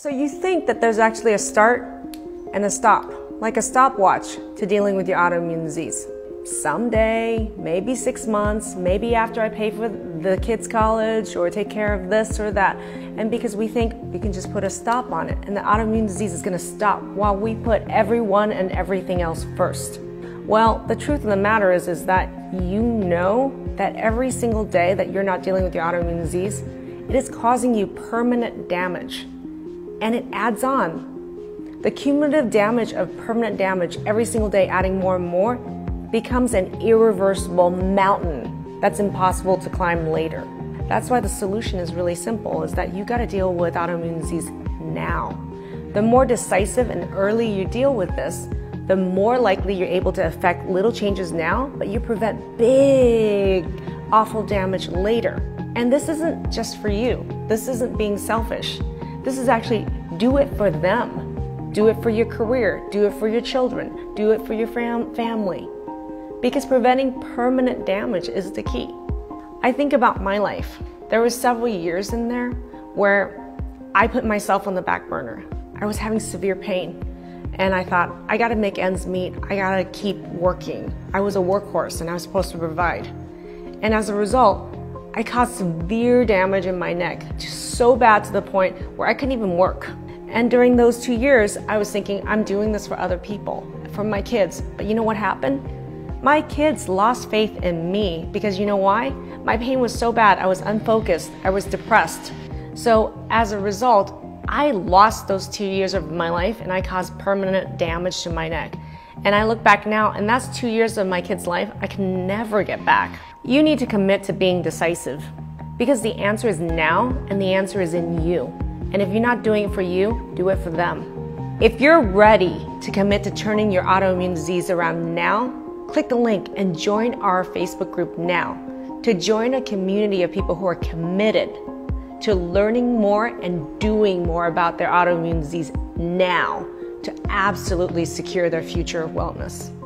So you think that there's actually a start and a stop, like a stopwatch to dealing with your autoimmune disease. Someday, maybe six months, maybe after I pay for the kids' college or take care of this or that. And because we think we can just put a stop on it and the autoimmune disease is gonna stop while we put everyone and everything else first. Well, the truth of the matter is, is that you know that every single day that you're not dealing with your autoimmune disease, it is causing you permanent damage and it adds on. The cumulative damage of permanent damage every single day, adding more and more, becomes an irreversible mountain that's impossible to climb later. That's why the solution is really simple is that you got to deal with autoimmune disease now. The more decisive and early you deal with this, the more likely you're able to affect little changes now, but you prevent big, awful damage later. And this isn't just for you. This isn't being selfish. This is actually do it for them. Do it for your career. Do it for your children. Do it for your fam- family. Because preventing permanent damage is the key. I think about my life. There was several years in there where I put myself on the back burner. I was having severe pain. And I thought, I gotta make ends meet. I gotta keep working. I was a workhorse and I was supposed to provide. And as a result, I caused severe damage in my neck, so bad to the point where I couldn't even work. And during those two years, I was thinking, I'm doing this for other people, for my kids. But you know what happened? My kids lost faith in me because you know why? My pain was so bad, I was unfocused, I was depressed. So as a result, I lost those two years of my life and I caused permanent damage to my neck. And I look back now, and that's two years of my kid's life I can never get back. You need to commit to being decisive because the answer is now and the answer is in you. And if you're not doing it for you, do it for them. If you're ready to commit to turning your autoimmune disease around now, click the link and join our Facebook group now to join a community of people who are committed to learning more and doing more about their autoimmune disease now to absolutely secure their future of wellness.